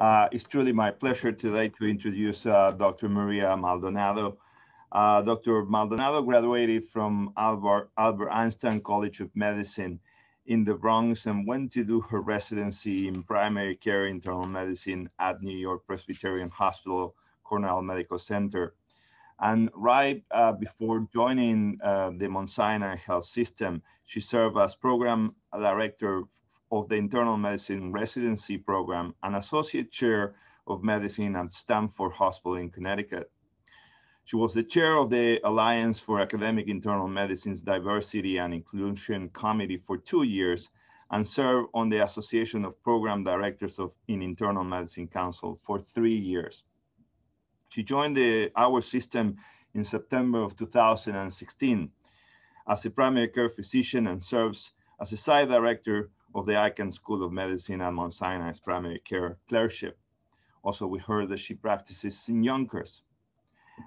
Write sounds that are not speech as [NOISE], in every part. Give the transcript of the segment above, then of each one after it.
Uh, it's truly my pleasure today to introduce uh, Dr. Maria Maldonado. Uh, Dr. Maldonado graduated from Albert, Albert Einstein College of Medicine in the Bronx and went to do her residency in primary care internal medicine at New York Presbyterian Hospital, Cornell Medical Center. And right uh, before joining uh, the Mount Sinai Health System, she served as program director of the internal medicine residency program and associate chair of medicine at Stamford Hospital in Connecticut. She was the chair of the Alliance for Academic Internal Medicine's Diversity and Inclusion Committee for two years and served on the Association of Program Directors of in Internal Medicine Council for three years. She joined the, our system in September of 2016 as a primary care physician and serves as a site director of the Icahn School of Medicine at Mount Sinai's primary care clerkship. Also, we heard that she practices in Yonkers.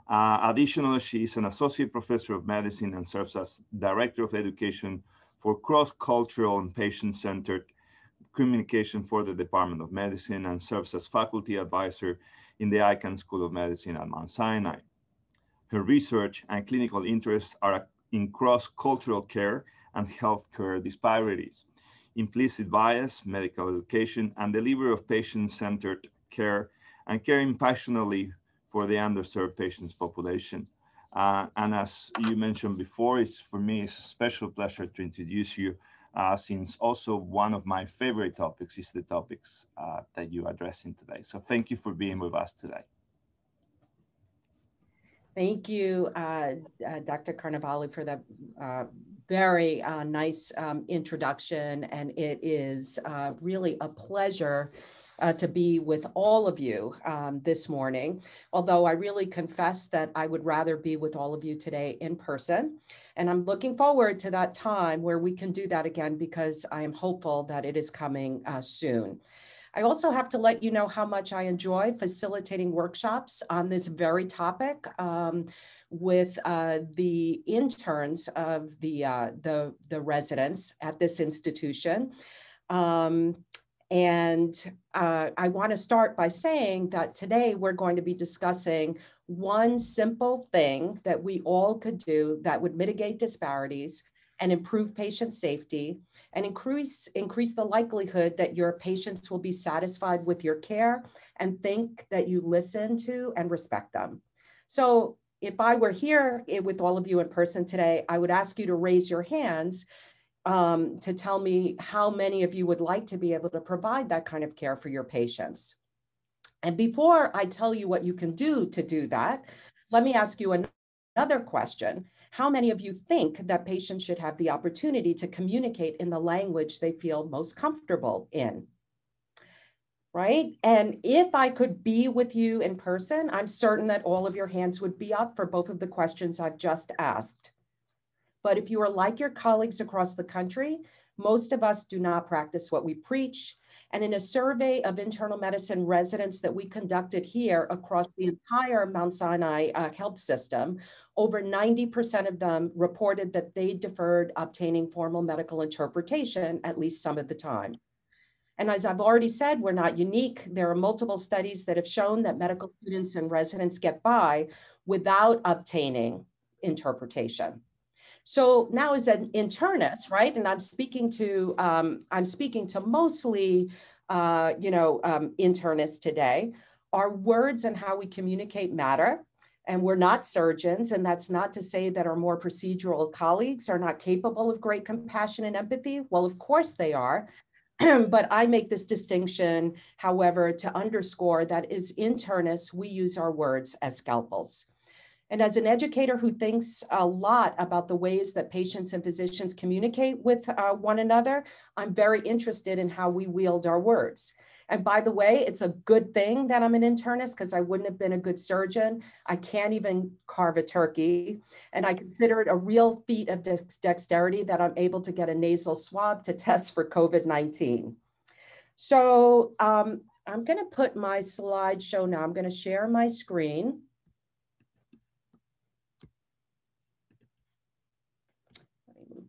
Uh, additionally, she is an associate professor of medicine and serves as director of education for cross-cultural and patient-centered communication for the Department of Medicine and serves as faculty advisor in the Icahn School of Medicine at Mount Sinai. Her research and clinical interests are in cross-cultural care and healthcare disparities, implicit bias, medical education, and delivery of patient-centered care, and caring passionately for the underserved patients population. Uh, and as you mentioned before, it's for me, it's a special pleasure to introduce you uh, since also one of my favorite topics is the topics uh, that you are addressing today. So thank you for being with us today. Thank you, uh, uh Dr. Carnevale, for that uh, very uh, nice um, introduction. And it is really a pleasure uh, to be with all of you um, this morning, although I really confess that I would rather be with all of you today in person. And I'm looking forward to that time where we can do that again because I am hopeful that it is coming uh, soon. I also have to let you know how much I enjoy facilitating workshops on this very topic um, with uh, the interns of the, uh, the, the residents at this institution. Um, and uh, I want to start by saying that today we're going to be discussing one simple thing that we all could do that would mitigate disparities and improve patient safety and increase, increase the likelihood that your patients will be satisfied with your care and think that you listen to and respect them. So if I were here eh, with all of you in person today, I would ask you to raise your hands um, to tell me how many of you would like to be able to provide that kind of care for your patients. And before I tell you what you can do to do that, let me ask you another question. How many of you think that patients should have the opportunity to communicate in the language they feel most comfortable in? Right? And if I could be with you in person, I'm certain that all of your hands would be up for both of the questions I've just asked. But if you are like your colleagues across the country, most of us do not practice what we preach. And in a survey of internal medicine residents that we conducted here across the entire Mount Sinai uh, health system, over 90% of them reported that they deferred obtaining formal medical interpretation at least some of the time. And as I've already said, we're not unique. There are multiple studies that have shown that medical students and residents get by without obtaining interpretation. So now as an internist, right, and I'm speaking to, um, I'm speaking to mostly, uh, you know, um, internists today, our words and how we communicate matter. And we're not surgeons, and that's not to say that our more procedural colleagues are not capable of great compassion and empathy. Well, of course they are. [CLEARS THROAT] but I make this distinction, however, to underscore that as internists, we use our words as scalpels. And as an educator who thinks a lot about the ways that patients and physicians communicate with uh, one another, I'm very interested in how we wield our words. And by the way, it's a good thing that I'm an internist because I wouldn't have been a good surgeon. I can't even carve a turkey. And I consider it a real feat of dexterity that I'm able to get a nasal swab to test for COVID 19. So um, I'm going to put my slideshow now. I'm going to share my screen.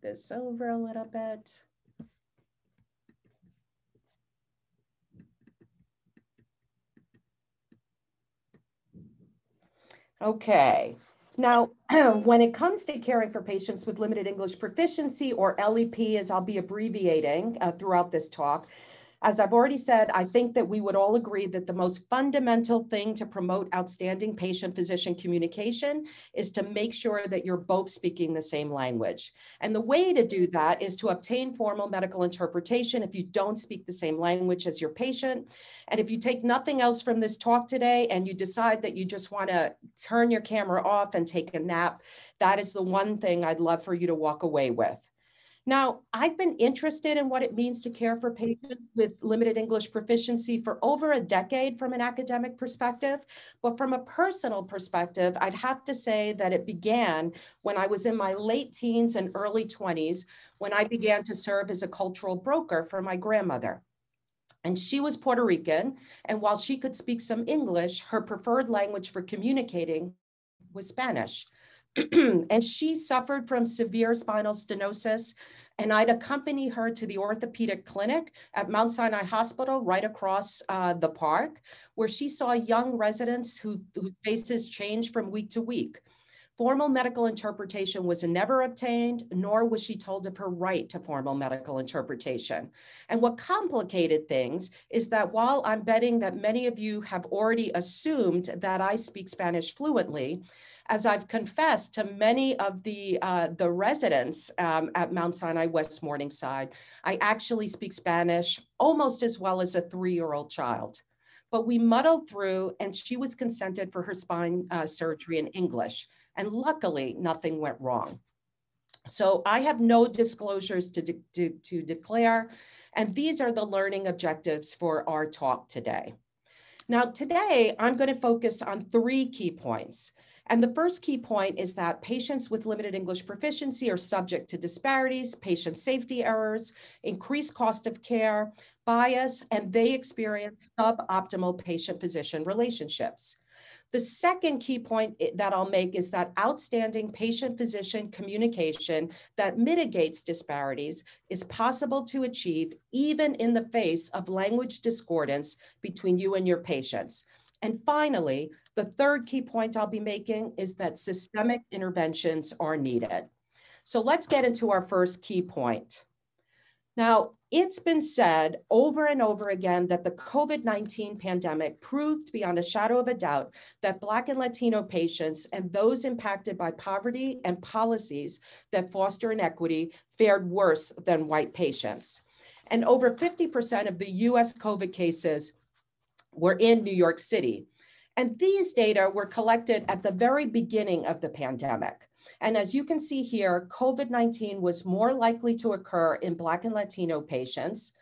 this over a little bit. Okay. Now, [CLEARS THROAT] when it comes to caring for patients with limited English proficiency or LEP, as I'll be abbreviating uh, throughout this talk, as I've already said, I think that we would all agree that the most fundamental thing to promote outstanding patient physician communication is to make sure that you're both speaking the same language. And the way to do that is to obtain formal medical interpretation if you don't speak the same language as your patient. And if you take nothing else from this talk today and you decide that you just want to turn your camera off and take a nap, that is the one thing I'd love for you to walk away with. Now, I've been interested in what it means to care for patients with limited English proficiency for over a decade from an academic perspective. But from a personal perspective, I'd have to say that it began when I was in my late teens and early 20s when I began to serve as a cultural broker for my grandmother. And she was Puerto Rican. And while she could speak some English, her preferred language for communicating was Spanish. [CLEARS THROAT] and she suffered from severe spinal stenosis. And I'd accompany her to the orthopedic clinic at Mount Sinai Hospital right across uh, the park, where she saw young residents who, whose faces changed from week to week. Formal medical interpretation was never obtained, nor was she told of her right to formal medical interpretation. And what complicated things is that while I'm betting that many of you have already assumed that I speak Spanish fluently, as I've confessed to many of the, uh, the residents um, at Mount Sinai West Morningside, I actually speak Spanish almost as well as a three-year-old child. But we muddled through and she was consented for her spine uh, surgery in English. And luckily, nothing went wrong. So I have no disclosures to, de to, to declare. And these are the learning objectives for our talk today. Now, today, I'm going to focus on three key points. And the first key point is that patients with limited English proficiency are subject to disparities, patient safety errors, increased cost of care, bias, and they experience suboptimal patient physician relationships. The second key point that I'll make is that outstanding patient physician communication that mitigates disparities is possible to achieve even in the face of language discordance between you and your patients. And finally, the third key point I'll be making is that systemic interventions are needed. So let's get into our first key point. Now, it's been said over and over again that the COVID 19 pandemic proved beyond a shadow of a doubt that Black and Latino patients and those impacted by poverty and policies that foster inequity fared worse than white patients. And over 50% of the US COVID cases were in New York City. And these data were collected at the very beginning of the pandemic. And as you can see here, COVID-19 was more likely to occur in Black and Latino patients.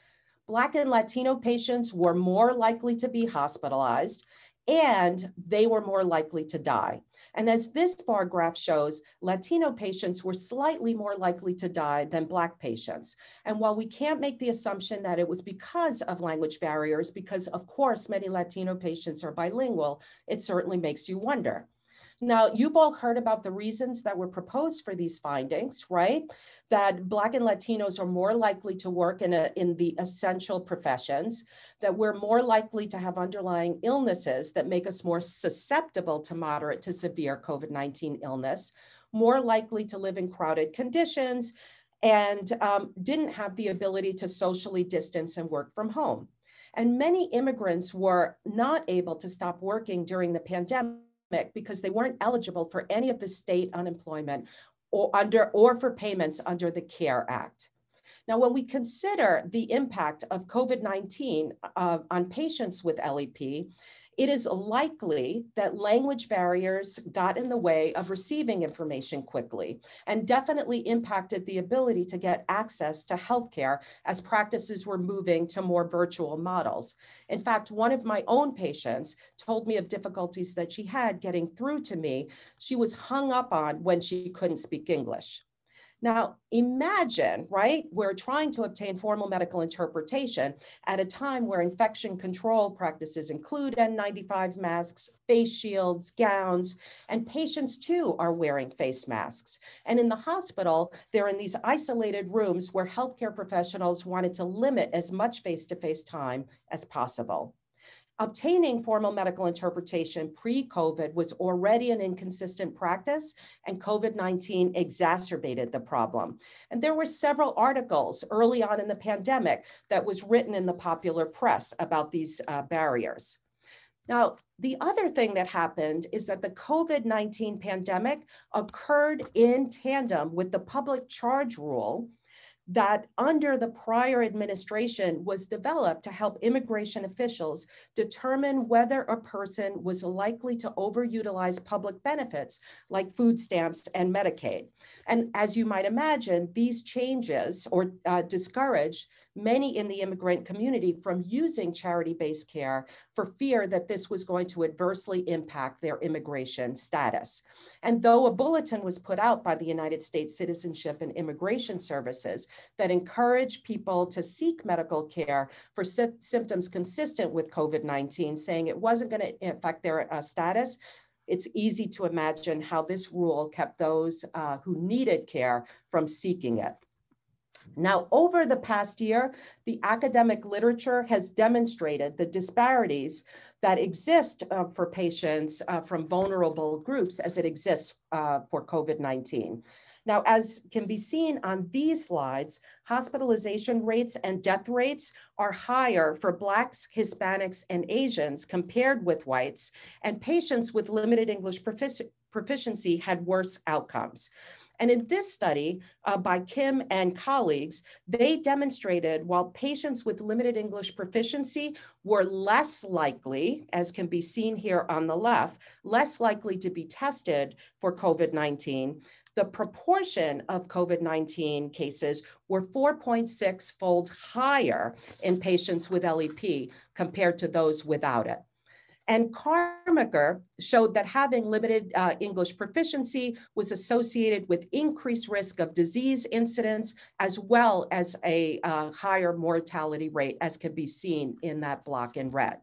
Black and Latino patients were more likely to be hospitalized and they were more likely to die. And as this bar graph shows, Latino patients were slightly more likely to die than Black patients. And while we can't make the assumption that it was because of language barriers, because of course many Latino patients are bilingual, it certainly makes you wonder. Now, you've all heard about the reasons that were proposed for these findings, right? That Black and Latinos are more likely to work in, a, in the essential professions, that we're more likely to have underlying illnesses that make us more susceptible to moderate to severe COVID 19 illness, more likely to live in crowded conditions, and um, didn't have the ability to socially distance and work from home. And many immigrants were not able to stop working during the pandemic because they weren't eligible for any of the state unemployment or under or for payments under the CARE Act. Now, when we consider the impact of COVID-19 uh, on patients with LEP, it is likely that language barriers got in the way of receiving information quickly and definitely impacted the ability to get access to healthcare as practices were moving to more virtual models. In fact, one of my own patients told me of difficulties that she had getting through to me. She was hung up on when she couldn't speak English. Now, imagine, right? We're trying to obtain formal medical interpretation at a time where infection control practices include N95 masks, face shields, gowns, and patients too are wearing face masks. And in the hospital, they're in these isolated rooms where healthcare professionals wanted to limit as much face to face time as possible. Obtaining formal medical interpretation pre COVID was already an inconsistent practice, and COVID 19 exacerbated the problem. And there were several articles early on in the pandemic that was written in the popular press about these uh, barriers. Now, the other thing that happened is that the COVID 19 pandemic occurred in tandem with the public charge rule that under the prior administration was developed to help immigration officials determine whether a person was likely to overutilize public benefits like food stamps and Medicaid. And as you might imagine, these changes or uh, discouraged many in the immigrant community from using charity based care for fear that this was going to adversely impact their immigration status. And though a bulletin was put out by the United States Citizenship and Immigration Services that encouraged people to seek medical care for sy symptoms consistent with COVID 19, saying it wasn't going to affect their uh, status, it's easy to imagine how this rule kept those uh, who needed care from seeking it. Now, over the past year, the academic literature has demonstrated the disparities that exist uh, for patients uh, from vulnerable groups as it exists uh, for COVID-19. Now, as can be seen on these slides, hospitalization rates and death rates are higher for Blacks, Hispanics, and Asians compared with whites, and patients with limited English profici proficiency had worse outcomes. And in this study uh, by Kim and colleagues, they demonstrated while patients with limited English proficiency were less likely, as can be seen here on the left, less likely to be tested for COVID 19, the proportion of COVID 19 cases were 4.6 fold higher in patients with LEP compared to those without it. And Karmakar showed that having limited uh, English proficiency was associated with increased risk of disease incidence, as well as a uh, higher mortality rate, as can be seen in that block in red.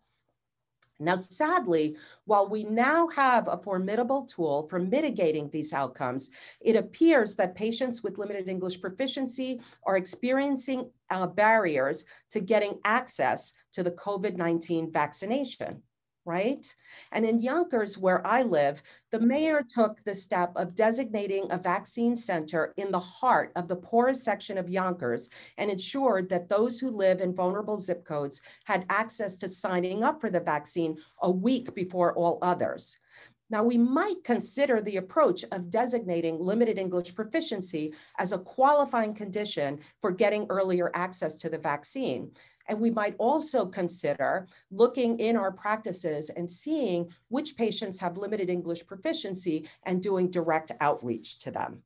Now, sadly, while we now have a formidable tool for mitigating these outcomes, it appears that patients with limited English proficiency are experiencing uh, barriers to getting access to the COVID 19 vaccination right? And in Yonkers, where I live, the mayor took the step of designating a vaccine center in the heart of the poorest section of Yonkers and ensured that those who live in vulnerable zip codes had access to signing up for the vaccine a week before all others. Now, we might consider the approach of designating limited English proficiency as a qualifying condition for getting earlier access to the vaccine. And we might also consider looking in our practices and seeing which patients have limited English proficiency and doing direct outreach to them.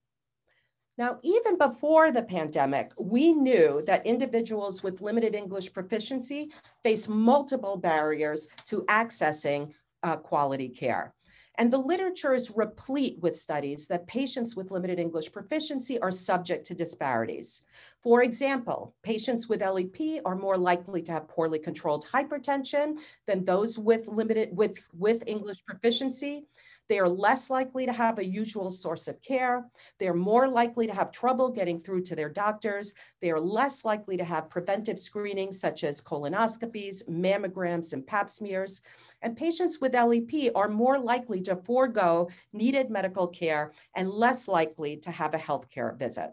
Now, even before the pandemic, we knew that individuals with limited English proficiency face multiple barriers to accessing uh, quality care. And the literature is replete with studies that patients with limited English proficiency are subject to disparities. For example, patients with LEP are more likely to have poorly controlled hypertension than those with limited with, with English proficiency. They are less likely to have a usual source of care. They're more likely to have trouble getting through to their doctors. They are less likely to have preventive screenings such as colonoscopies, mammograms, and pap smears. And patients with LEP are more likely to forego needed medical care and less likely to have a healthcare visit.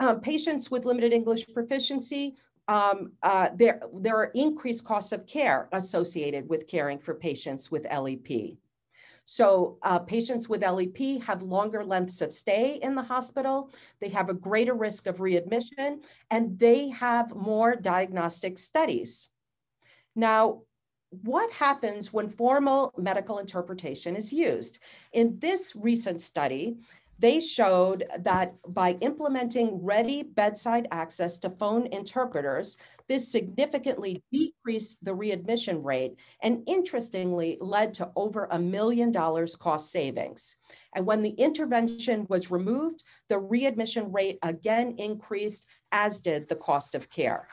Um, patients with limited English proficiency um, uh, there, there are increased costs of care associated with caring for patients with LEP. So uh, patients with LEP have longer lengths of stay in the hospital. They have a greater risk of readmission and they have more diagnostic studies. Now, what happens when formal medical interpretation is used? In this recent study, they showed that by implementing ready bedside access to phone interpreters, this significantly decreased the readmission rate and interestingly led to over a million dollars cost savings. And when the intervention was removed, the readmission rate again increased, as did the cost of care.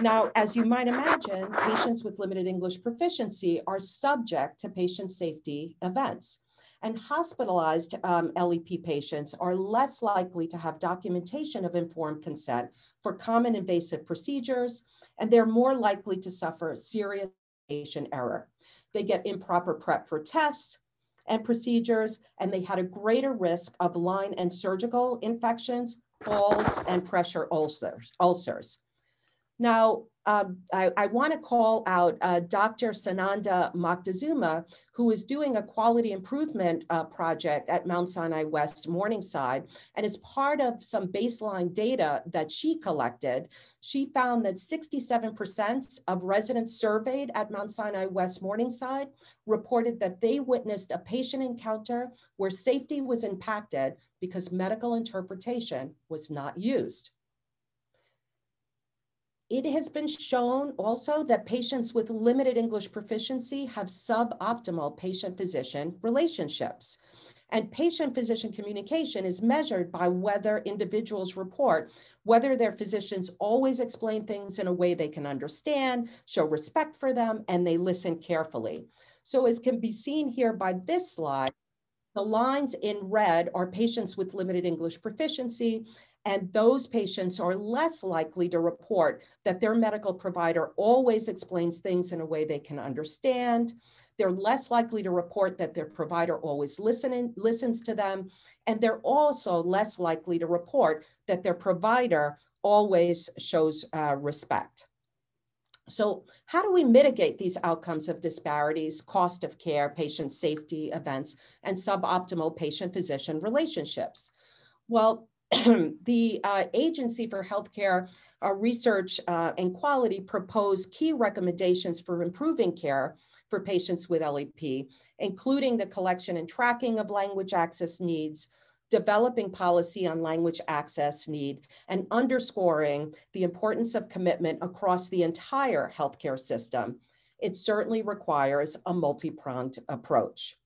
Now, as you might imagine, patients with limited English proficiency are subject to patient safety events. And hospitalized um, LEP patients are less likely to have documentation of informed consent for common invasive procedures, and they're more likely to suffer serious patient error. They get improper prep for tests, and procedures, and they had a greater risk of line and surgical infections, falls, and pressure ulcers. ulcers. Now, um, I, I want to call out uh, Dr. Sananda Moctezuma, who is doing a quality improvement uh, project at Mount Sinai West Morningside. And as part of some baseline data that she collected, she found that 67% of residents surveyed at Mount Sinai West Morningside reported that they witnessed a patient encounter where safety was impacted because medical interpretation was not used. It has been shown also that patients with limited English proficiency have suboptimal patient-physician relationships. And patient-physician communication is measured by whether individuals report whether their physicians always explain things in a way they can understand, show respect for them, and they listen carefully. So as can be seen here by this slide, the lines in red are patients with limited English proficiency, and those patients are less likely to report that their medical provider always explains things in a way they can understand. They're less likely to report that their provider always listen, listens to them. And they're also less likely to report that their provider always shows uh, respect. So how do we mitigate these outcomes of disparities, cost of care, patient safety events, and suboptimal patient-physician relationships? Well, [CLEARS THROAT] the uh, Agency for Healthcare uh, Research uh, and Quality proposed key recommendations for improving care for patients with LEP, including the collection and tracking of language access needs, developing policy on language access need, and underscoring the importance of commitment across the entire healthcare system. It certainly requires a multi-pronged approach.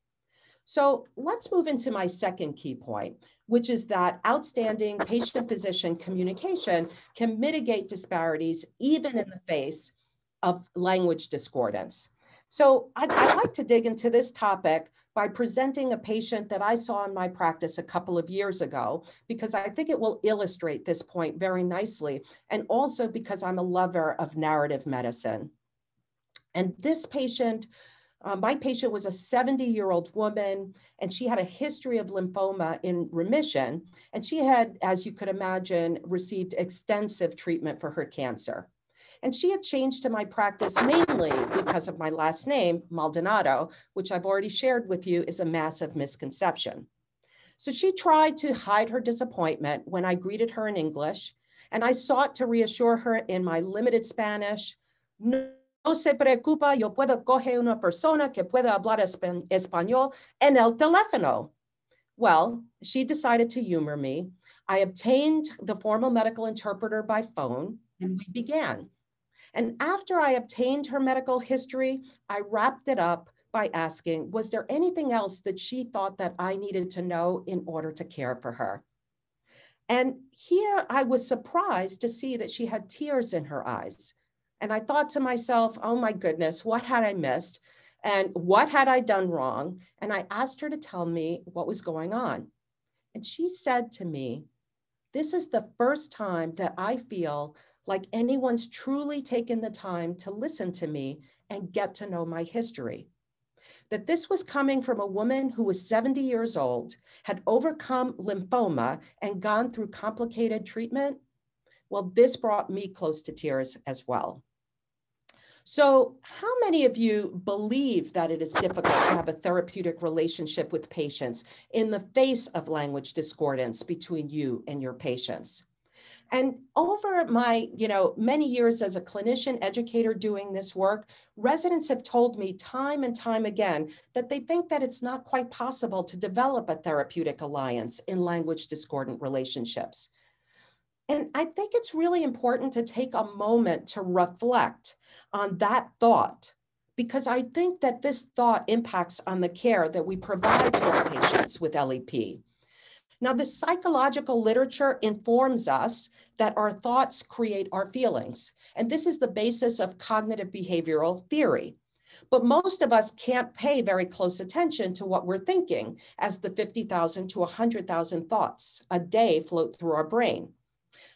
So let's move into my second key point, which is that outstanding patient-physician communication can mitigate disparities even in the face of language discordance. So I'd, I'd, like to dig into this topic by presenting a patient that I saw in my practice a couple of years ago, because I think it will illustrate this point very nicely, and also because I'm a lover of narrative medicine. And this patient uh, my patient was a 70 year old woman, and she had a history of lymphoma in remission. And she had, as you could imagine, received extensive treatment for her cancer. And she had changed to my practice mainly because of my last name, Maldonado, which I've already shared with you is a massive misconception. So she tried to hide her disappointment when I greeted her in English, and I sought to reassure her in my limited Spanish. No no se preocupa, yo puedo coger una persona que pueda hablar español en el teléfono. Well, she decided to humor me. I obtained the formal medical interpreter by phone and we began. And after I obtained her medical history, I wrapped it up by asking, was there anything else that she thought that I needed to know in order to care for her? And here I was surprised to see that she had tears in her eyes. And I thought to myself, oh my goodness, what had I missed? And what had I done wrong? And I asked her to tell me what was going on. And she said to me, This is the first time that I feel like anyone's truly taken the time to listen to me and get to know my history. That this was coming from a woman who was 70 years old, had overcome lymphoma, and gone through complicated treatment. Well, this brought me close to tears as well. So, how many of you believe that it is difficult to have a therapeutic relationship with patients in the face of language discordance between you and your patients? And over my, you know, many years as a clinician educator doing this work, residents have told me time and time again that they think that it's not quite possible to develop a therapeutic alliance in language discordant relationships. And I think it's really important to take a moment to reflect on that thought because I think that this thought impacts on the care that we provide to our patients with LEP. Now, the psychological literature informs us that our thoughts create our feelings. And this is the basis of cognitive behavioral theory. But most of us can't pay very close attention to what we're thinking as the 50,000 to 100,000 thoughts a day float through our brain.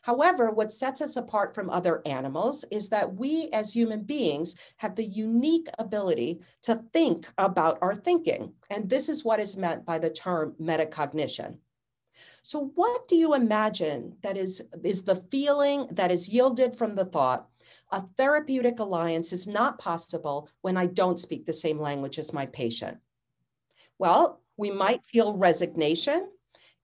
However, what sets us apart from other animals is that we as human beings have the unique ability to think about our thinking. And this is what is meant by the term metacognition. So what do you imagine that is, is the feeling that is yielded from the thought, a therapeutic alliance is not possible when I don't speak the same language as my patient? Well, we might feel resignation.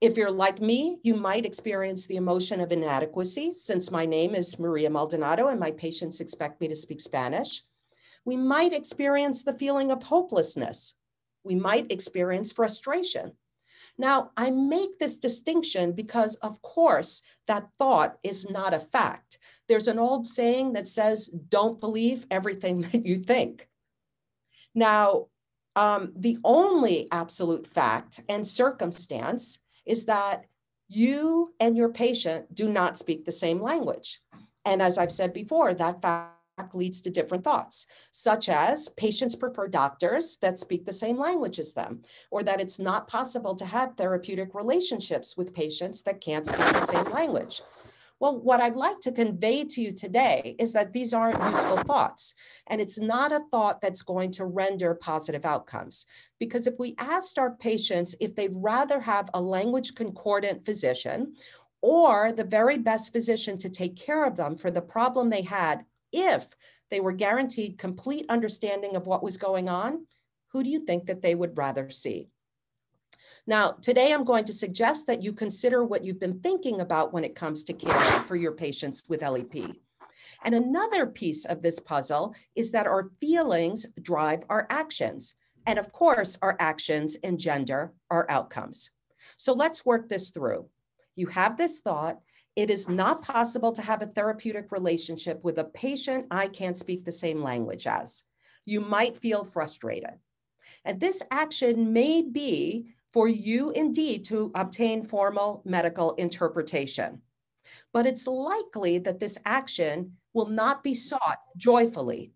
If you're like me, you might experience the emotion of inadequacy since my name is Maria Maldonado and my patients expect me to speak Spanish. We might experience the feeling of hopelessness. We might experience frustration. Now, I make this distinction because, of course, that thought is not a fact. There's an old saying that says, don't believe everything [LAUGHS] that you think. Now, um, the only absolute fact and circumstance is that you and your patient do not speak the same language. And as I've said before, that fact leads to different thoughts, such as patients prefer doctors that speak the same language as them, or that it's not possible to have therapeutic relationships with patients that can't speak the same language. Well, what I'd like to convey to you today is that these aren't useful thoughts, and it's not a thought that's going to render positive outcomes. Because if we asked our patients if they'd rather have a language concordant physician or the very best physician to take care of them for the problem they had if they were guaranteed complete understanding of what was going on, who do you think that they would rather see? Now, today I'm going to suggest that you consider what you've been thinking about when it comes to care for your patients with LEP. And another piece of this puzzle is that our feelings drive our actions. And of course, our actions engender our outcomes. So let's work this through. You have this thought, it is not possible to have a therapeutic relationship with a patient I can't speak the same language as. You might feel frustrated. And this action may be for you indeed to obtain formal medical interpretation. But it's likely that this action will not be sought joyfully.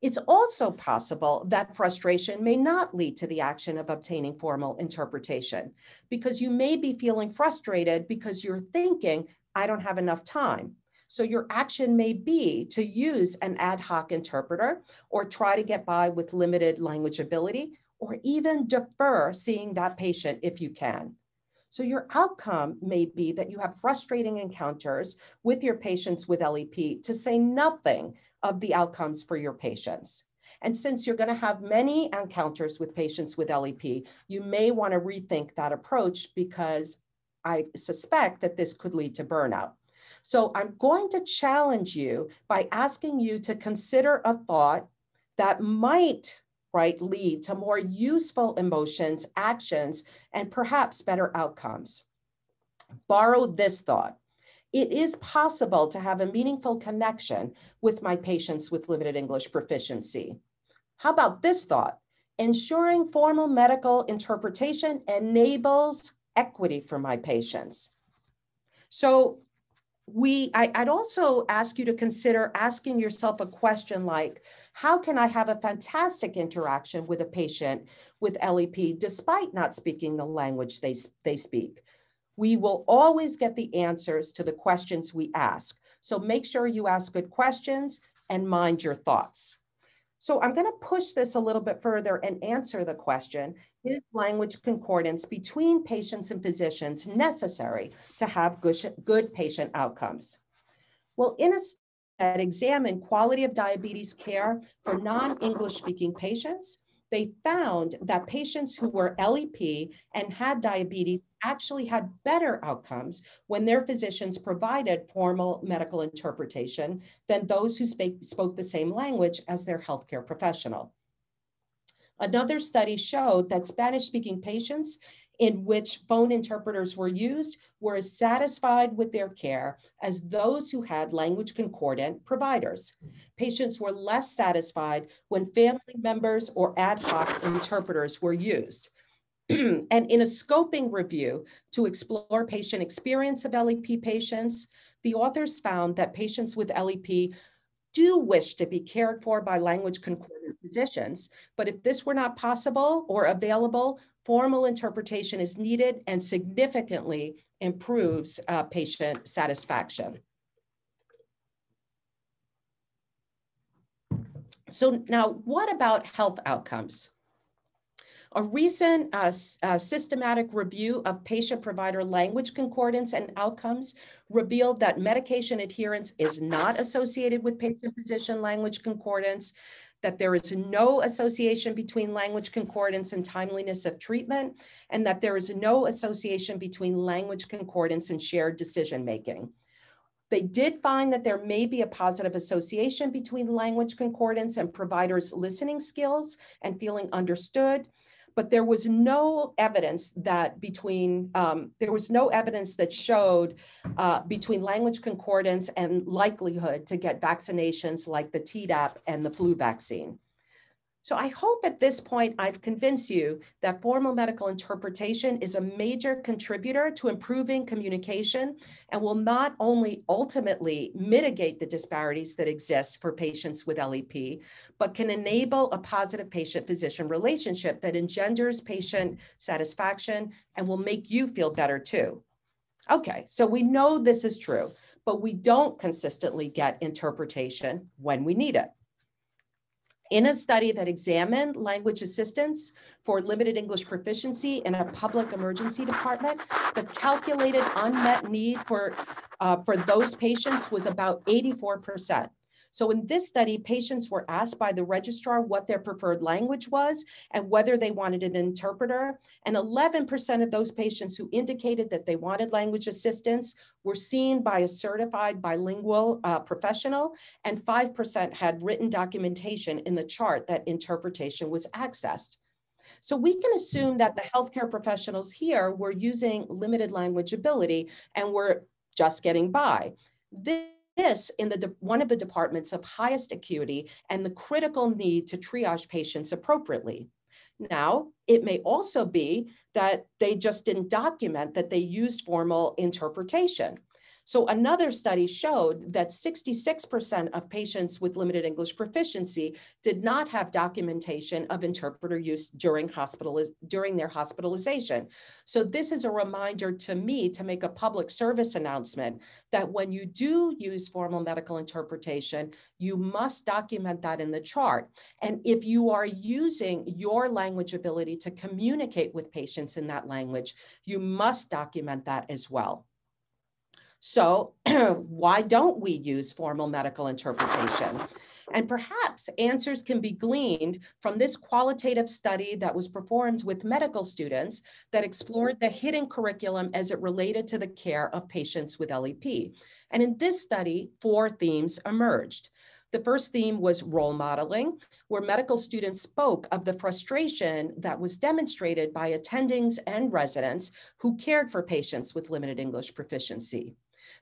It's also possible that frustration may not lead to the action of obtaining formal interpretation because you may be feeling frustrated because you're thinking I don't have enough time. So your action may be to use an ad hoc interpreter or try to get by with limited language ability or even defer seeing that patient if you can. So your outcome may be that you have frustrating encounters with your patients with LEP to say nothing of the outcomes for your patients. And since you're going to have many encounters with patients with LEP, you may want to rethink that approach because I suspect that this could lead to burnout. So I'm going to challenge you by asking you to consider a thought that might right lead to more useful emotions, actions, and perhaps better outcomes. Borrow this thought. It is possible to have a meaningful connection with my patients with limited English proficiency. How about this thought? Ensuring formal medical interpretation enables equity for my patients. So we, I, would also ask you to consider asking yourself a question like, how can I have a fantastic interaction with a patient with LEP despite not speaking the language they, they speak? We will always get the answers to the questions we ask. So make sure you ask good questions and mind your thoughts. So I'm going to push this a little bit further and answer the question, is language concordance between patients and physicians necessary to have good, patient outcomes? Well, in a study that examined quality of diabetes care for non-English speaking patients, they found that patients who were LEP and had diabetes actually had better outcomes when their physicians provided formal medical interpretation than those who spake, spoke the same language as their healthcare professional. Another study showed that Spanish speaking patients in which phone interpreters were used were as satisfied with their care as those who had language concordant providers. Patients were less satisfied when family members or ad hoc interpreters were used. [CLEARS THROAT] and in a scoping review to explore patient experience of LEP patients, the authors found that patients with LEP do wish to be cared for by language concordant physicians. But if this were not possible or available, formal interpretation is needed and significantly improves uh, patient satisfaction. So now what about health outcomes? A recent uh, uh, systematic review of patient provider language concordance and outcomes revealed that medication adherence is not associated with patient physician language concordance, that there is no association between language concordance and timeliness of treatment, and that there is no association between language concordance and shared decision making. They did find that there may be a positive association between language concordance and providers' listening skills and feeling understood, but there was no evidence that between, um, there was no evidence that showed uh, between language concordance and likelihood to get vaccinations like the Tdap and the flu vaccine. So I hope at this point I've convinced you that formal medical interpretation is a major contributor to improving communication and will not only ultimately mitigate the disparities that exist for patients with LEP, but can enable a positive patient-physician relationship that engenders patient satisfaction and will make you feel better too. Okay, so we know this is true, but we don't consistently get interpretation when we need it in a study that examined language assistance for limited English proficiency in a public emergency department, the calculated unmet need for, uh, for those patients was about 84%. So in this study, patients were asked by the registrar what their preferred language was and whether they wanted an interpreter. And 11% of those patients who indicated that they wanted language assistance were seen by a certified bilingual uh, professional, and 5% had written documentation in the chart that interpretation was accessed. So we can assume that the healthcare professionals here were using limited language ability and were just getting by. This this in the one of the departments of highest acuity and the critical need to triage patients appropriately. Now, it may also be that they just didn't document that they used formal interpretation. So another study showed that 66% of patients with limited English proficiency did not have documentation of interpreter use during hospital during their hospitalization. So this is a reminder to me to make a public service announcement that when you do use formal medical interpretation, you must document that in the chart. And if you are using your language ability to communicate with patients in that language, you must document that as well. So [CLEARS THROAT] why don't we use formal medical interpretation? And perhaps answers can be gleaned from this qualitative study that was performed with medical students that explored the hidden curriculum as it related to the care of patients with LEP. And in this study, four themes emerged. The first theme was role modeling, where medical students spoke of the frustration that was demonstrated by attendings and residents who cared for patients with limited English proficiency.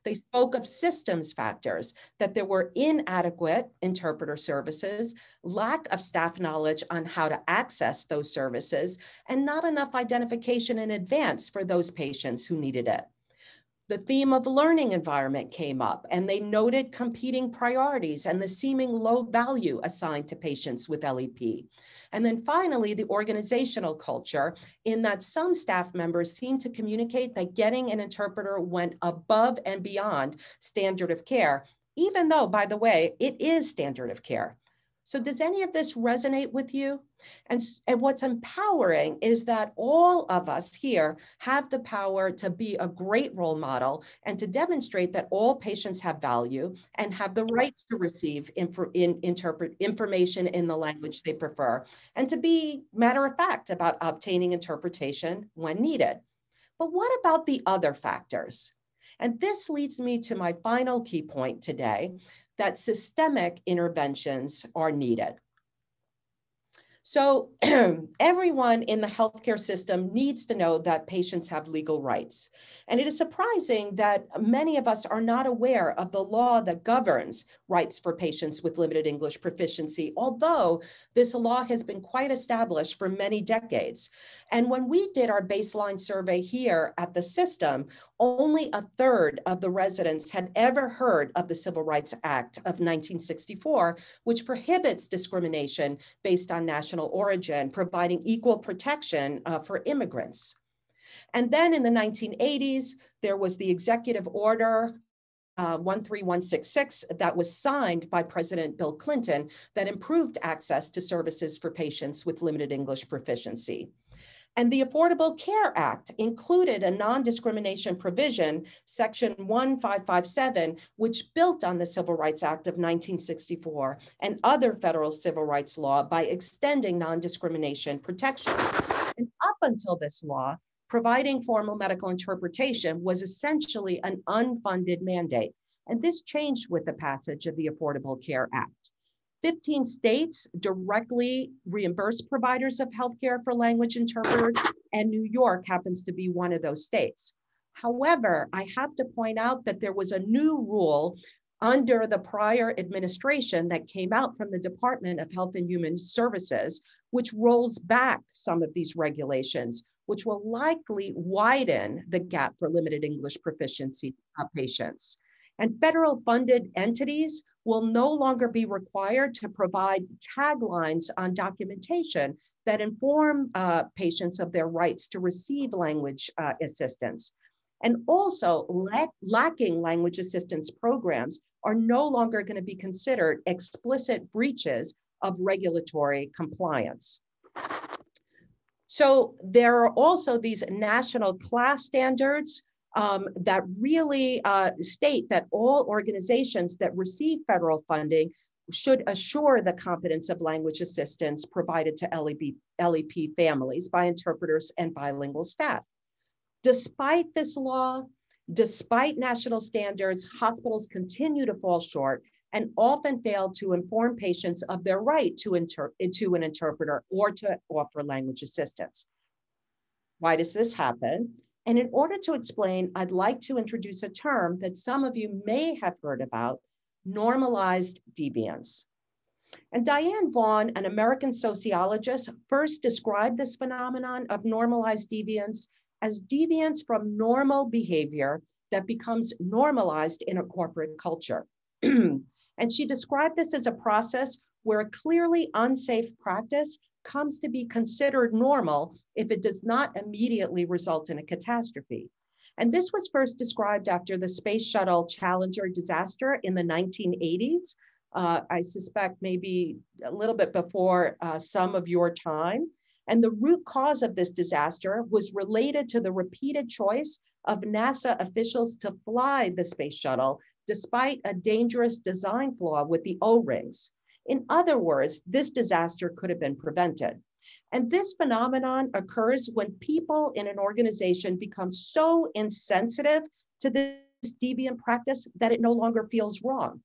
They spoke of systems factors, that there were inadequate interpreter services, lack of staff knowledge on how to access those services, and not enough identification in advance for those patients who needed it the theme of learning environment came up and they noted competing priorities and the seeming low value assigned to patients with LEP. And then finally, the organizational culture in that some staff members seemed to communicate that getting an interpreter went above and beyond standard of care, even though, by the way, it is standard of care. So does any of this resonate with you? And, and what's empowering is that all of us here have the power to be a great role model and to demonstrate that all patients have value and have the right to receive in, interpret information in the language they prefer, and to be matter of fact about obtaining interpretation when needed. But what about the other factors? And this leads me to my final key point today, that systemic interventions are needed. So [CLEARS THROAT] everyone in the healthcare system needs to know that patients have legal rights. And it is surprising that many of us are not aware of the law that governs rights for patients with limited English proficiency, although this law has been quite established for many decades. And when we did our baseline survey here at the system, only a third of the residents had ever heard of the Civil Rights Act of 1964, which prohibits discrimination based on national origin, providing equal protection uh, for immigrants. And then in the 1980s, there was the executive order uh, 13166 that was signed by President Bill Clinton that improved access to services for patients with limited English proficiency. And the Affordable Care Act included a non discrimination provision, Section 1557, which built on the Civil Rights Act of 1964 and other federal civil rights law by extending non discrimination protections. And up until this law, providing formal medical interpretation was essentially an unfunded mandate. And this changed with the passage of the Affordable Care Act. 15 states directly reimburse providers of healthcare for language interpreters, and New York happens to be one of those states. However, I have to point out that there was a new rule under the prior administration that came out from the Department of Health and Human Services, which rolls back some of these regulations, which will likely widen the gap for limited English proficiency patients. And federal funded entities will no longer be required to provide taglines on documentation that inform uh, patients of their rights to receive language uh, assistance. And also, lack, lacking language assistance programs are no longer going to be considered explicit breaches of regulatory compliance. So, there are also these national CLAS standards um, that really uh, state that all organizations that receive federal funding should assure the competence of language assistance provided to LEP, LEP families by interpreters and bilingual staff. Despite this law, despite national standards, hospitals continue to fall short and often fail to inform patients of their right to, inter- to an interpreter or to offer language assistance. Why does this happen? And in order to explain, I'd like to introduce a term that some of you may have heard about, normalized deviance. And Diane Vaughan, an American sociologist, first described this phenomenon of normalized deviance as deviance from normal behavior that becomes normalized in a corporate culture. [CLEARS THROAT] and she described this as a process where a clearly unsafe practice comes to be considered normal if it does not immediately result in a catastrophe. And this was first described after the Space Shuttle Challenger disaster in the 1980s. Uh, I suspect maybe a little bit before uh, some of your time. And the root cause of this disaster was related to the repeated choice of NASA officials to fly the space shuttle despite a dangerous design flaw with the O rings. In other words, this disaster could have been prevented. And this phenomenon occurs when people in an organization become so insensitive to this deviant practice that it no longer feels wrong.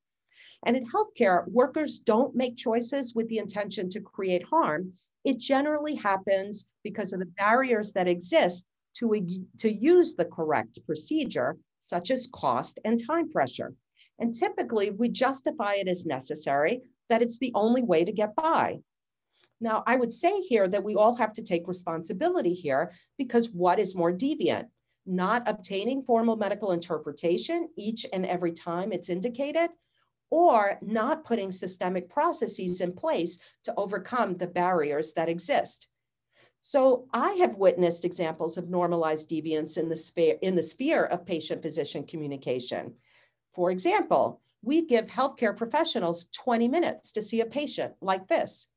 And in healthcare, workers don't make choices with the intention to create harm. It generally happens because of the barriers that exist to, to use the correct procedure, such as cost and time pressure. And typically, we justify it as necessary that it's the only way to get by. Now, I would say here that we all have to take responsibility here because what is more deviant? Not obtaining formal medical interpretation each and every time it's indicated, or not putting systemic processes in place to overcome the barriers that exist. So I have witnessed examples of normalized deviance in the sphere, in the sphere of patient physician communication. For example, we give healthcare professionals 20 minutes to see a patient like this.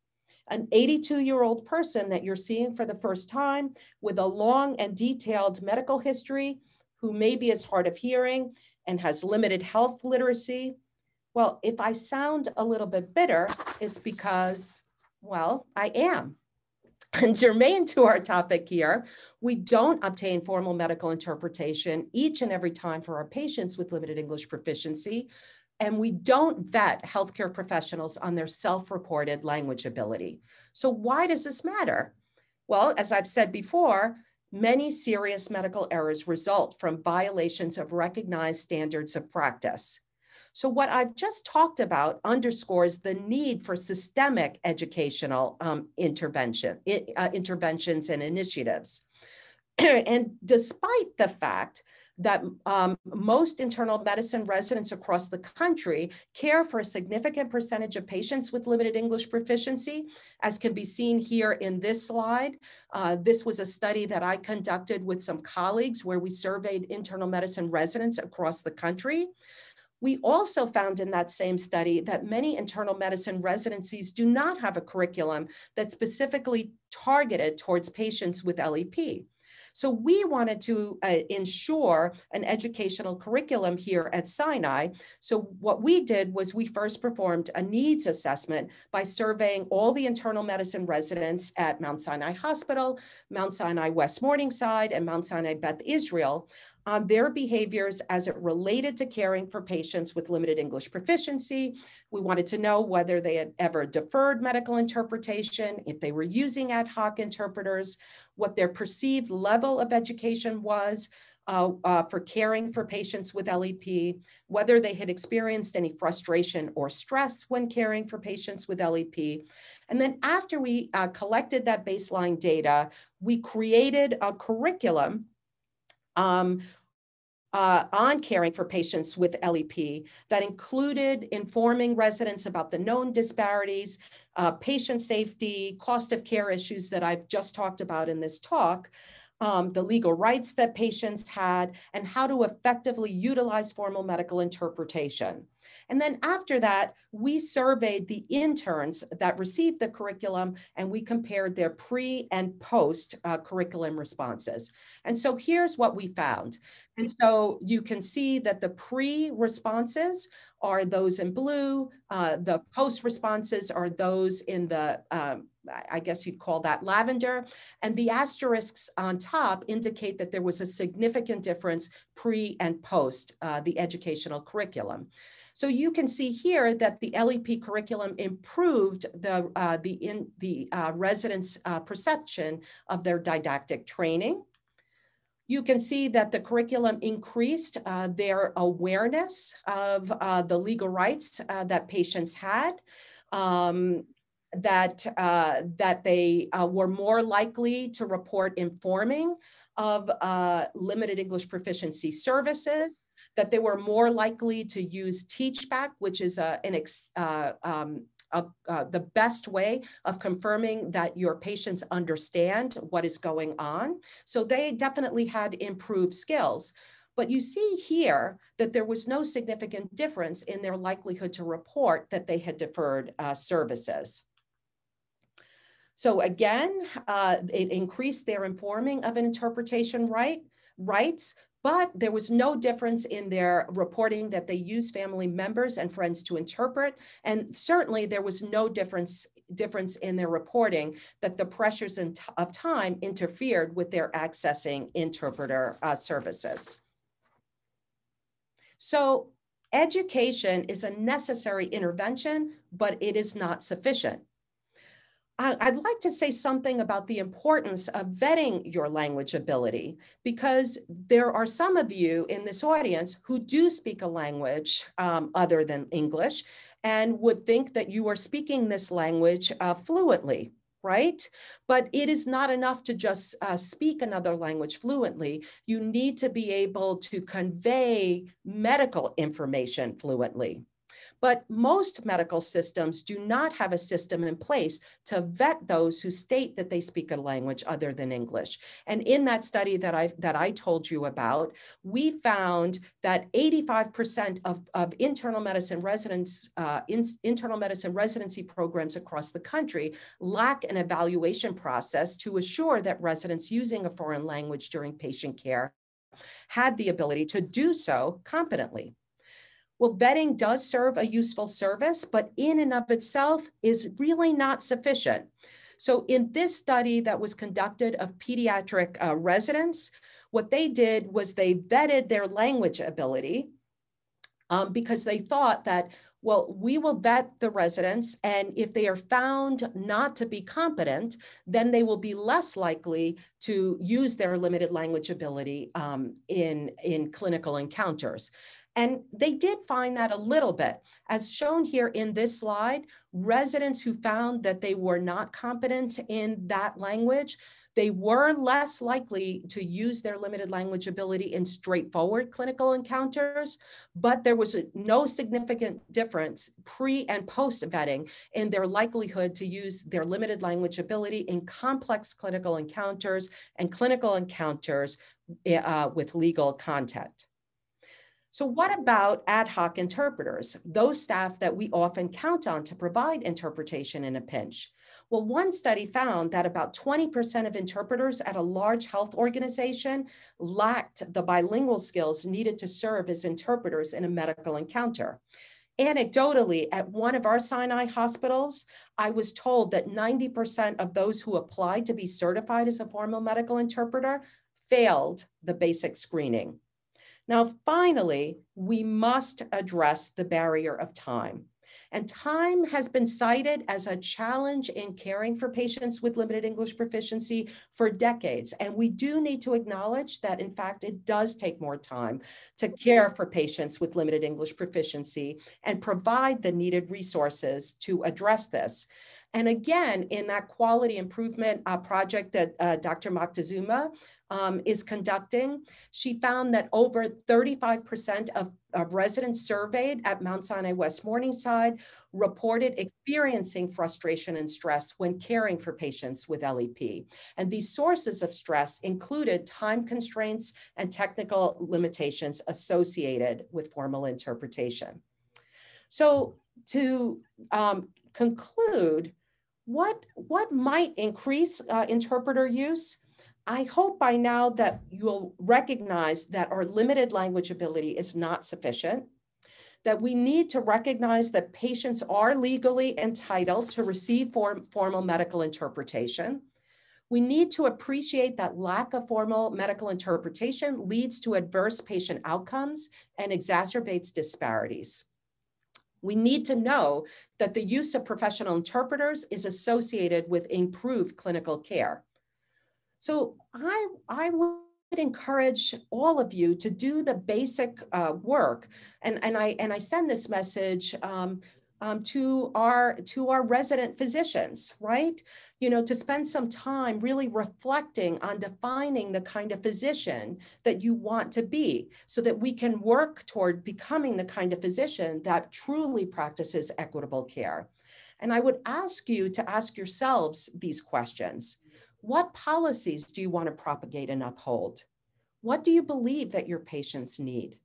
An 82 year old person that you're seeing for the first time with a long and detailed medical history, who maybe is hard of hearing and has limited health literacy. Well, if I sound a little bit bitter, it's because, well, I am. [LAUGHS] And germane to our topic here, we don't obtain formal medical interpretation each and every time for our patients with limited English proficiency and we don't vet healthcare professionals on their self reported language ability. So, why does this matter? Well, as I've said before, many serious medical errors result from violations of recognized standards of practice. So, what I've just talked about underscores the need for systemic educational um, intervention, uh, interventions and initiatives. [CLEARS THROAT] and despite the fact that um, most internal medicine residents across the country care for a significant percentage of patients with limited English proficiency, as can be seen here in this slide. Uh, this was a study that I conducted with some colleagues where we surveyed internal medicine residents across the country. We also found in that same study that many internal medicine residencies do not have a curriculum that's specifically targeted towards patients with LEP. So we wanted to uh, ensure an educational curriculum here at Sinai. So what we did was we first performed a needs assessment by surveying all the internal medicine residents at Mount Sinai Hospital, Mount Sinai West Morningside, and Mount Sinai Beth Israel on their behaviors as it related to caring for patients with limited English proficiency. We wanted to know whether they had ever deferred medical interpretation, if they were using ad hoc interpreters, what their perceived level of education was, uh, uh, for caring for patients with LEP, whether they had experienced any frustration or stress when caring for patients with LEP. And then after we uh, collected that baseline data, we created a curriculum um, uh, on caring for patients with LEP that included informing residents about the known disparities, uh, patient safety, cost of care issues that I've just talked about in this talk, um, the legal rights that patients had, and how to effectively utilize formal medical interpretation. And then after that, we surveyed the interns that received the curriculum and we compared their pre and post uh, curriculum responses. And so here's what we found. And so you can see that the pre responses are those in blue, uh, the post responses are those in the um, I guess you'd call that lavender. And the asterisks on top indicate that there was a significant difference pre and post uh, the educational curriculum. So you can see here that the LEP curriculum improved the, uh, the, in, the uh, residents' uh, perception of their didactic training. You can see that the curriculum increased uh, their awareness of uh, the legal rights uh, that patients had. Um, that uh, that they uh, were more likely to report informing of uh, limited English proficiency services, that they were more likely to use teachback, which is a, an ex, uh, um, a, uh, the best way of confirming that your patients understand what is going on. So they definitely had improved skills. But you see here that there was no significant difference in their likelihood to report that they had deferred uh, services. So again, uh, it increased their informing of an interpretation right, rights, but there was no difference in their reporting that they use family members and friends to interpret. And certainly there was no difference difference in their reporting that the pressures of time interfered with their accessing interpreter uh, services. So education is a necessary intervention, but it is not sufficient. I'd like to say something about the importance of vetting your language ability because there are some of you in this audience who do speak a language um, other than English and would think that you are speaking this language uh, fluently, right? But it is not enough to just uh, speak another language fluently. You need to be able to convey medical information fluently. But most medical systems do not have a system in place to vet those who state that they speak a language other than English. And in that study that I, that I told you about, we found that 85% of, of internal medicine residents, uh, in, internal medicine residency programs across the country lack an evaluation process to assure that residents using a foreign language during patient care had the ability to do so competently. Well, vetting does serve a useful service, but in and of itself is really not sufficient. So in this study that was conducted of pediatric uh, residents, what they did was they vetted their language ability um, because they thought that, well, we will vet the residents, and if they are found not to be competent, then they will be less likely to use their limited language ability um, in, in clinical encounters. And they did find that a little bit. As shown here in this slide, residents who found that they were not competent in that language, they were less likely to use their limited language ability in straightforward clinical encounters, but there was no significant difference pre and post vetting in their likelihood to use their limited language ability in complex clinical encounters and clinical encounters uh, with legal content. So what about ad hoc interpreters, those staff that we often count on to provide interpretation in a pinch? Well, one study found that about 20% of interpreters at a large health organization lacked the bilingual skills needed to serve as interpreters in a medical encounter. Anecdotally, at one of our Sinai hospitals, I was told that 90% of those who applied to be certified as a formal medical interpreter failed the basic screening. Now, finally, we must address the barrier of time. And time has been cited as a challenge in caring for patients with limited English proficiency for decades. And we do need to acknowledge that, in fact, it does take more time to care for patients with limited English proficiency and provide the needed resources to address this. And again, in that quality improvement uh, project that uh, Dr. Moctezuma um, is conducting, she found that over 35% of, of residents surveyed at Mount Sinai West Morningside reported experiencing frustration and stress when caring for patients with LEP. And these sources of stress included time constraints and technical limitations associated with formal interpretation. So to um, conclude, what, what might increase uh, interpreter use? I hope by now that you'll recognize that our limited language ability is not sufficient, that we need to recognize that patients are legally entitled to receive form, formal medical interpretation. We need to appreciate that lack of formal medical interpretation leads to adverse patient outcomes and exacerbates disparities we need to know that the use of professional interpreters is associated with improved clinical care. So I, I would encourage all of you to do the basic uh, work. And, and, I, and I send this message um, um, to our to our resident physicians right? You know to spend some time really reflecting on defining the kind of physician that you want to be so that we can work toward becoming the kind of physician that truly practices equitable care. And i would ask you to ask yourselves these questions. What policies do you want to propagate and uphold? What do you believe that your patients need?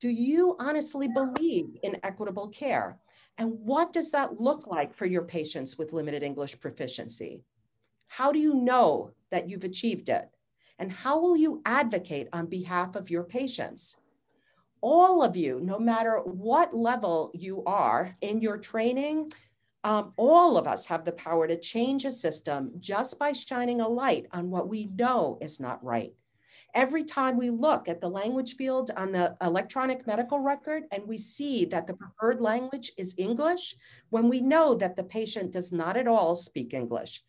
Do you honestly believe in equitable care and what does that look like for your patients with limited English proficiency? How do you know that you've achieved it? And how will you advocate on behalf of your patients? All of you, no matter what level you are in your training, um, all of us have the power to change a system just by shining a light on what we know is not right every time we look at the language field on the electronic medical record and we see that the preferred language is English, when we know that the patient does not at all speak English.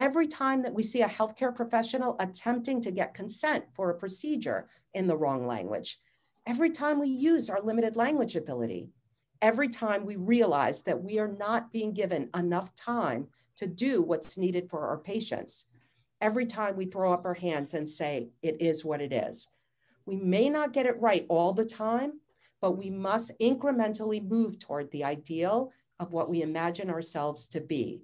Every time that we see a healthcare professional attempting to get consent for a procedure in the wrong language, every time we use our limited language ability, every time we realize that we are not being given enough time to do what's needed for our patients every time we throw up our hands and say, it is what it is. We may not get it right all the time, but we must incrementally move toward the ideal of what we imagine ourselves to be.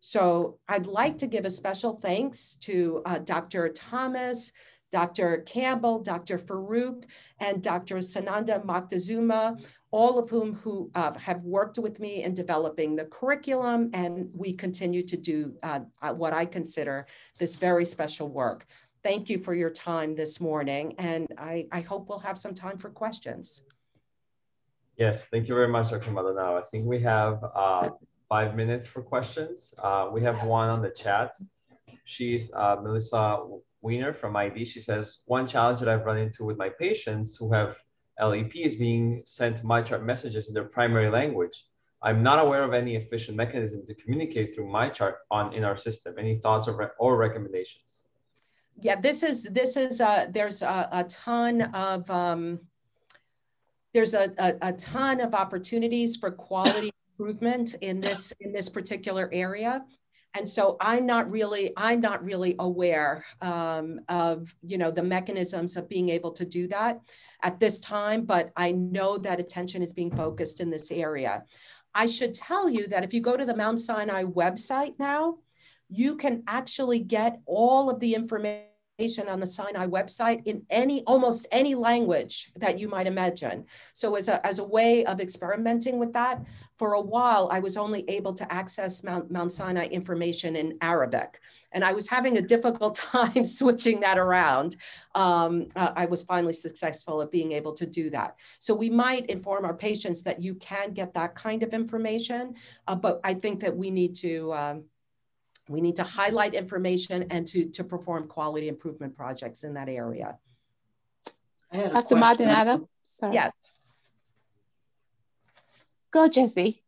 So I'd like to give a special thanks to uh, Dr. Thomas, Dr. Campbell, Dr. Farouk, and Dr. Sananda Moctezuma, all of whom who uh, have worked with me in developing the curriculum, and we continue to do uh, uh, what I consider this very special work. Thank you for your time this morning, and I, I hope we'll have some time for questions. Yes, thank you very much, Dr. Maldonado. I think we have uh, five minutes for questions. Uh, we have one on the chat. She's uh, Melissa Wiener from ID. She says, one challenge that I've run into with my patients who have LEP is being sent MyChart messages in their primary language. I'm not aware of any efficient mechanism to communicate through MyChart on in our system. Any thoughts or, re or recommendations? Yeah, this is this is uh, there's a, a ton of um, there's a, a, a ton of opportunities for quality [LAUGHS] improvement in this in this particular area and so i'm not really i'm not really aware um, of you know the mechanisms of being able to do that at this time but i know that attention is being focused in this area. I should tell you that if you go to the mount sinai website now you can actually get all of the information on the Sinai website in any almost any language that you might imagine. So as a, as a way of experimenting with that, for a while I was only able to access Mount, Mount Sinai information in Arabic. And I was having a difficult [LAUGHS] time switching that around. Um, uh, I was finally successful at being able to do that. So we might inform our patients that you can get that kind of information, uh, but I think that we need to um, we need to highlight information and to, to perform quality improvement projects in that area. Dr. Maldonado, sorry. Yes. Go, Jesse.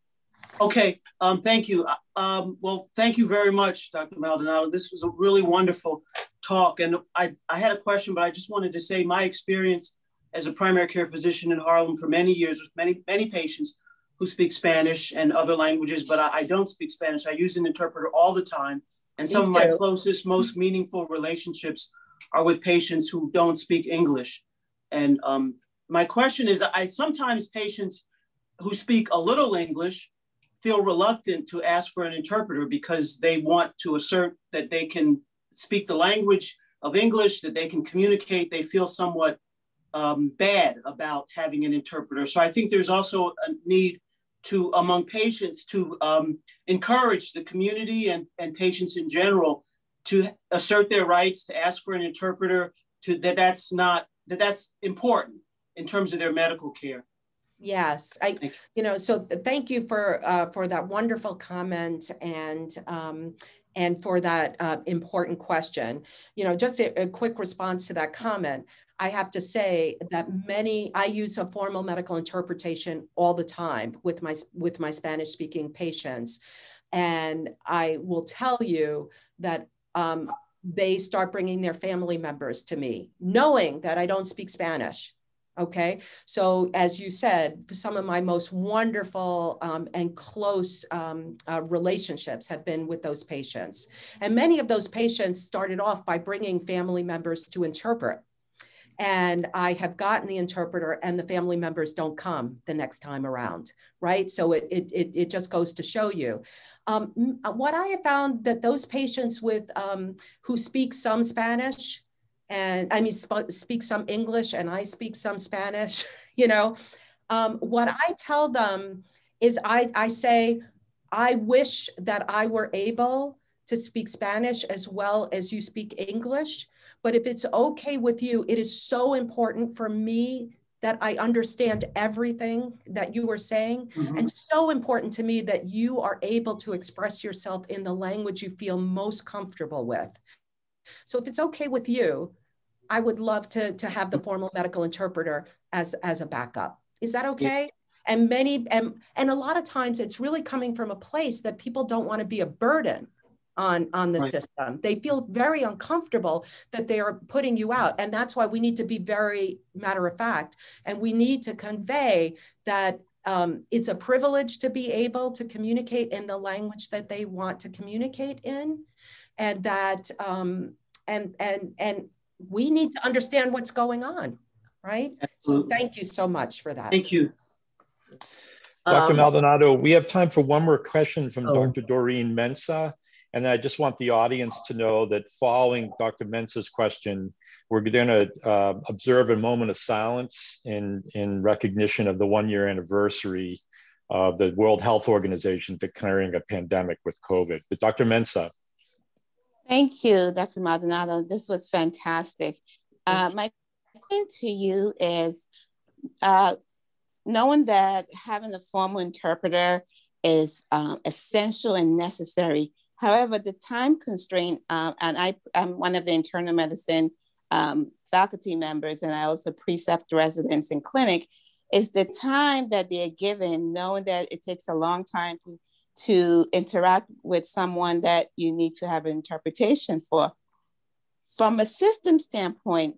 Okay, um, thank you. Um, well, thank you very much, Dr. Maldonado. This was a really wonderful talk. And I, I had a question, but I just wanted to say my experience as a primary care physician in Harlem for many years with many, many patients who speak Spanish and other languages, but I, I, don't speak Spanish. I use an interpreter all the time. And some of my closest, most meaningful relationships are with patients who don't speak English. And um, my question is I sometimes patients who speak a little English feel reluctant to ask for an interpreter because they want to assert that they can speak the language of English, that they can communicate. They feel somewhat um, bad about having an interpreter. So I think there's also a need to among patients to um, encourage the community and, and patients in general to assert their rights, to ask for an interpreter, to that that's not that that's important in terms of their medical care. Yes, I, you know, so thank you for uh, for that wonderful comment and um, and for that uh, important question. You know, just a, a, quick response to that comment. I have to say that many I use a formal medical interpretation all the time with my with my Spanish speaking patients, and I will tell you that um, they start bringing their family members to me, knowing that I don't speak Spanish. Okay, so as you said, some of my most wonderful um, and close um, uh, relationships have been with those patients. And many of those patients started off by bringing family members to interpret and I have gotten the interpreter and the family members don't come the next time around, right? So it, it, it, just goes to show you. Um, uh, what I have found that those patients with um, who speak some Spanish and I mean sp speak some English and I speak some Spanish, [LAUGHS] you know, um, what I tell them is I, I say, I wish that I were able to speak Spanish as well as you speak English but if it's okay with you, it is so important for me that I understand everything that you were saying. Mm-hmm. And so important to me that you are able to express yourself in the language you feel most comfortable with. So if it's okay with you, I would love to, to have the formal medical interpreter as, as a backup. Is that okay? Yeah. And many and and a lot of times it's really coming from a place that people don't want to be a burden on on the right. system they feel very uncomfortable that they are putting you out and that's why we need to be very matter of fact and we need to convey that um, it's a privilege to be able to communicate in the language that they want to communicate in and that um, and and and we need to understand what's going on right Absolutely. so thank you so much for that thank you Dr. Um, Maldonado, we have time for one more question from oh. Dr. Doreen Mensa. And I just want the audience to know that following Dr. Mensa's question, we're going to uh, observe a moment of silence in, in recognition of the one year anniversary of the World Health Organization declaring a pandemic with COVID. But Dr. Mensa. Thank you, Dr. Maldonado. This was fantastic. Uh, my question to you is uh, knowing that having a formal interpreter is um, essential and necessary However, the time constraint, um, and I, am one of the internal medicine um, faculty members, and I also precept residents in clinic, is the time that they're given, knowing that it takes a long time to, to interact with someone that you need to have an interpretation for. From a system standpoint,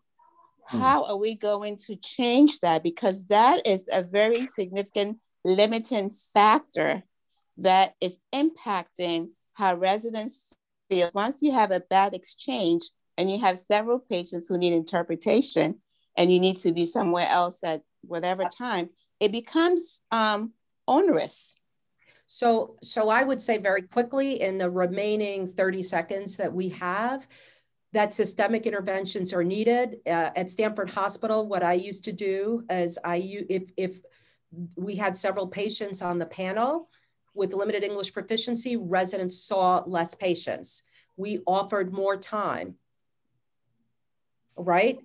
Hmm. How are we going to change that? Because that is a very significant limiting factor that is impacting how residents feel. Once you have a bad exchange and you have several patients who need interpretation and you need to be somewhere else at whatever time, it becomes um, onerous. So, so I would say very quickly in the remaining 30 seconds that we have, that systemic interventions are needed. Uh, at Stamford Hospital, what I used to do is I, if, if we had several patients on the panel with limited English proficiency, residents saw less patients. We offered more time, right?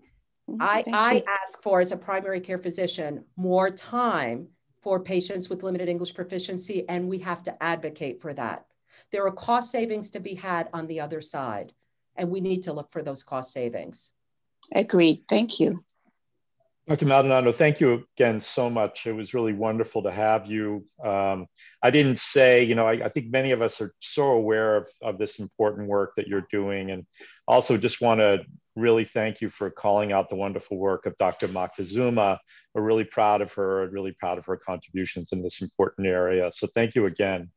Mm-hmm. I, I ask for, as a primary care physician, more time for patients with limited English proficiency, and we have to advocate for that. There are cost savings to be had on the other side, and we need to look for those cost savings. Agreed. Thank you. Dr. Maldonado, thank you again so much. It was really wonderful to have you. Um, I didn't say, you know, I, I, think many of us are so aware of, of this important work that you're doing. And also just want to really thank you for calling out the wonderful work of Dr. Moctezuma. We're really proud of her, and really proud of her contributions in this important area. So thank you again.